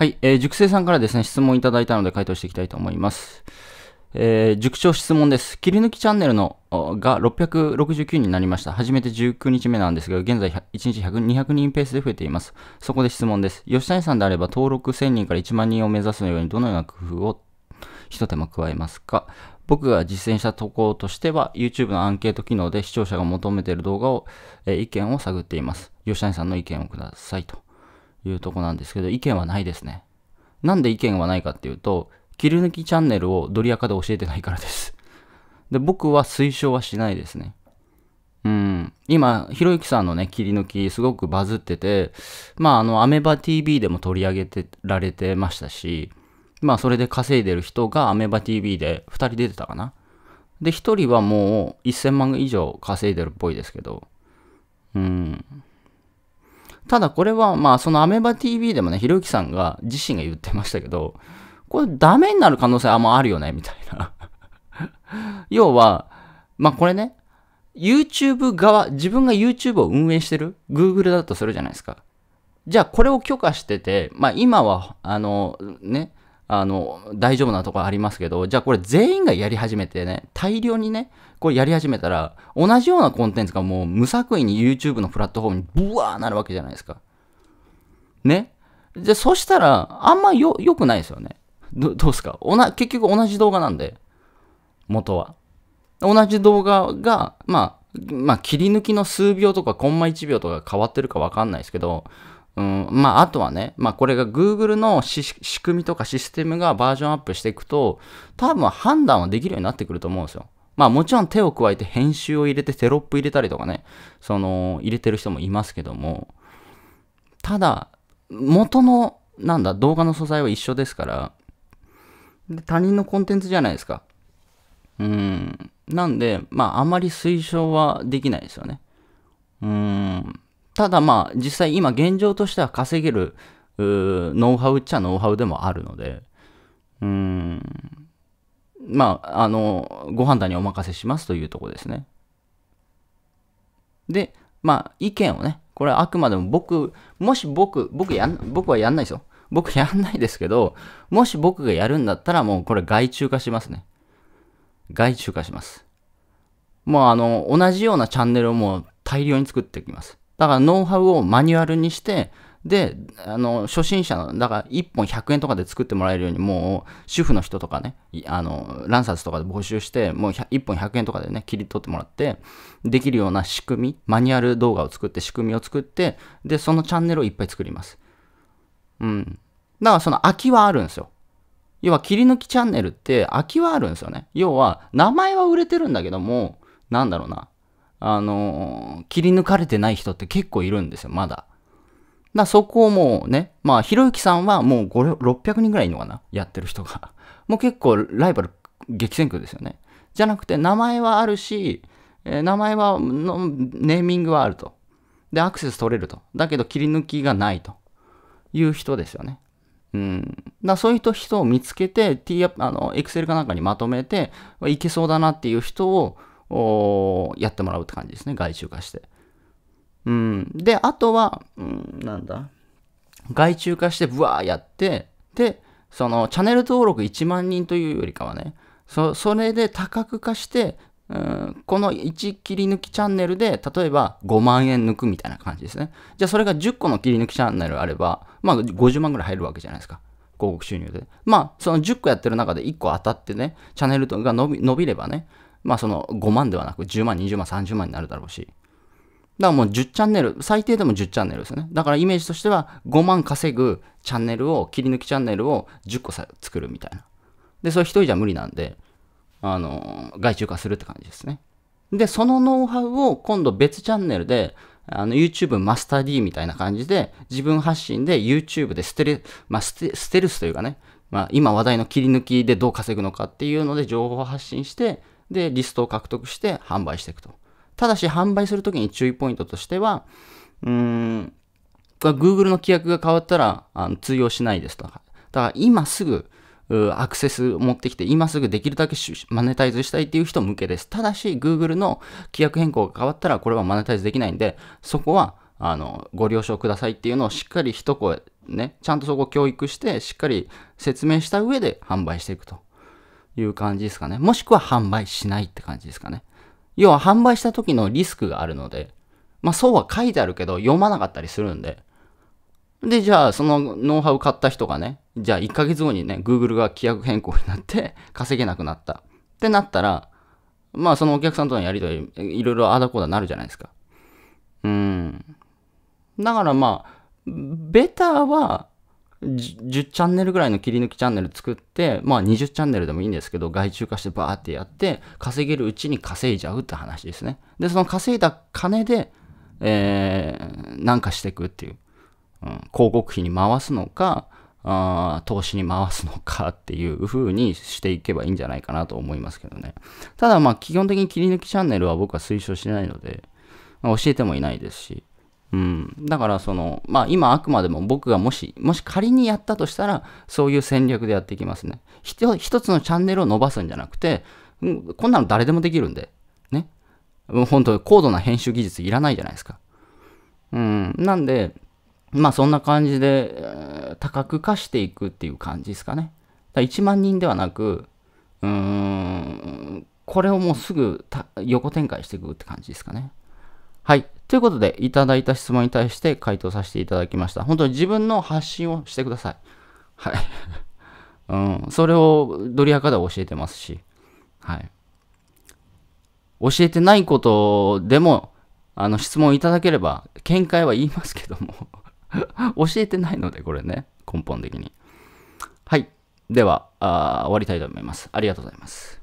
はい、えー塾生さんからですね、質問いただいたので回答していきたいと思います。えー塾長質問です。切り抜きチャンネルのが669になりました。初めて19日目なんですが、現在1日100 200人ペースで増えています。そこで質問です。吉谷さんであれば登録1000人から1万人を目指すようにどのような工夫を一手間加えますか？僕が実践したところとしては、YouTube のアンケート機能で視聴者が求めている動画を、えー意見を探っています。吉谷さんの意見をくださいというとこなんですけど、意見はないですね。なんで意見はないかっていうと、切り抜きチャンネルをドリアカで教えてないからです。で、僕は推奨はしないですね。うん。今、ひろゆきさんのね、切り抜きすごくバズってて、まあ、あの、アメバ TV でも取り上げてられてましたし、まあ、それで稼いでる人がアメバ TV で2人出てたかな。で、1人はもう1000万以上稼いでるっぽいですけど、うん。ただこれは、まあ、そのアメバ TV でもね、ひろゆきさんが自身が言ってましたけど、これダメになる可能性はもうあるよね、みたいな。要は、まあこれね、YouTube 側、自分が YouTube を運営してる Google だとするじゃないですか。じゃあこれを許可してて、まあ今は、あの、ね、あの、大丈夫なところありますけど、じゃあこれ全員がやり始めてね、大量にね、これやり始めたら、同じようなコンテンツがもう無作為に YouTube のプラットフォームにブワーなるわけじゃないですか。ね？で、そしたら、あんまよ、良くないですよね。どどうすか？おな結局同じ動画なんで、元は。同じ動画が、まあ、まあ、切り抜きの数秒とかコンマ1秒とか変わってるかわかんないですけど、うん、まあ、あとはね、まあ、これが Google の仕組みとかシステムがバージョンアップしていくと、多分判断はできるようになってくると思うんですよ。まあ、もちろん手を加えて編集を入れてテロップ入れたりとかね、その、入れてる人もいますけども、ただ、元の、なんだ、動画の素材は一緒ですから、他人のコンテンツじゃないですか。うん。なんで、まあ、あまり推奨はできないですよね。うん。ただまあ、実際今現状としては稼げる、ノウハウっちゃノウハウでもあるので、うん。まあ、あの、ご判断にお任せしますというところですね。で、まあ、意見をね、これはあくまでも僕、もし僕、僕やん、僕はやんないですよ。僕やんないですけど、もし僕がやるんだったらもうこれ外注化しますね。外注化します。もうあの、同じようなチャンネルをもう大量に作っていきます。だからノウハウをマニュアルにして、で、あの、初心者の、だから1本100円とかで作ってもらえるように、もう、主婦の人とかね、あの、ランサーズとかで募集して、もう1本100円とかでね、切り取ってもらって、できるような仕組み、マニュアル動画を作って、仕組みを作って、で、そのチャンネルをいっぱい作ります。うん。だからその空きはあるんですよ。要は切り抜きチャンネルって空きはあるんですよね。要は名前は売れてるんだけども、なんだろうな。あの切り抜かれてない人って結構いるんですよ、まだ。だそこをもうね、まあ、ひろゆきさんはもう600人ぐらいいるのかなやってる人が。もう結構ライバル激戦区ですよね。じゃなくて名前はあるし、えー名前はの、ネーミングはあると。で、アクセス取れると。だけど切り抜きがないという人ですよね。うん。だそういう人を見つけて、T あの、Excel かなんかにまとめて、いけそうだなっていう人を、やってもらうって感じですね。外注化して。うん。で、あとは、うん、なんだ。外注化して、ブワーやって、で、その、チャンネル登録1万人というよりかはね、それで多角化して、うん、この1切り抜きチャンネルで、例えば5万円抜くみたいな感じですね。じゃあそれが10個の切り抜きチャンネルあれば、まあ50万ぐらい入るわけじゃないですか。広告収入で。まあ、その10個やってる中で1個当たってね、チャンネルが伸び伸びればね、まあその5万ではなく10万、20万、30万になるだろうし。だからもう10チャンネル、最低でも10チャンネルですよね。だからイメージとしては5万稼ぐチャンネルを、切り抜きチャンネルを10個さ作るみたいな。で、それ一人じゃ無理なんで、あの、外注化するって感じですね。で、そのノウハウを今度別チャンネルで、YouTube マスター D みたいな感じで、自分発信で YouTube でステル、まあ、ステステルスというかね、まあ、今話題の切り抜きでどう稼ぐのかっていうので情報発信して、で、リストを獲得して販売していくと。ただし、販売するときに注意ポイントとしては、うーん、これ Google の規約が変わったらあの通用しないですと。だから今すぐアクセス持ってきて、今すぐできるだけマネタイズしたいっていう人向けです。ただし、Google の規約変更が変わったら、これはマネタイズできないんで、そこは、あの、ご了承くださいっていうのをしっかり一声、ね、ちゃんとそこを教育して、しっかり説明した上で販売していくという感じですかね。もしくは販売しないって感じですかね。要は販売した時のリスクがあるので、まあそうは書いてあるけど読まなかったりするんで、で、じゃあそのノウハウ買った人がね、じゃあ1ヶ月後にね、Google が規約変更になって 稼げなくなったってなったら、まあそのお客さんとのやりとり、いろいろあだこだなるじゃないですか。うん。だからまあ、ベターは10チャンネルぐらいの切り抜きチャンネル作って、まあ20チャンネルでもいいんですけど、外注化してバーってやって、稼げるうちに稼いじゃうって話ですね。で、その稼いだ金で、えー、なんかしていくっていう。うん、広告費に回すのか、あ投資に回すのかっていう風にしていけばいいんじゃないかなと思いますけどね。ただまあ基本的に切り抜きチャンネルは僕は推奨しないので、まあ、教えてもいないですし、うん。だからその、まあ今あくまでも僕がもし、もし仮にやったとしたら、そういう戦略でやっていきますね。一つのチャンネルを伸ばすんじゃなくて、こんなの誰でもできるんで、ね。本当高度な編集技術いらないじゃないですか。うん。なんで、まあそんな感じで、えー、多角化していくっていう感じですかね。だ1万人ではなく、うん、これをもうすぐ横展開していくって感じですかね。はい。ということで、いただいた質問に対して回答させていただきました。本当に自分の発信をしてください。はい。うん、それをドリアカでは教えてますし、はい。教えてないことでも、あの、質問いただければ、見解は言いますけども 教えてないので、これね、根本的に。はい。では、あ終わりたいと思います。ありがとうございます。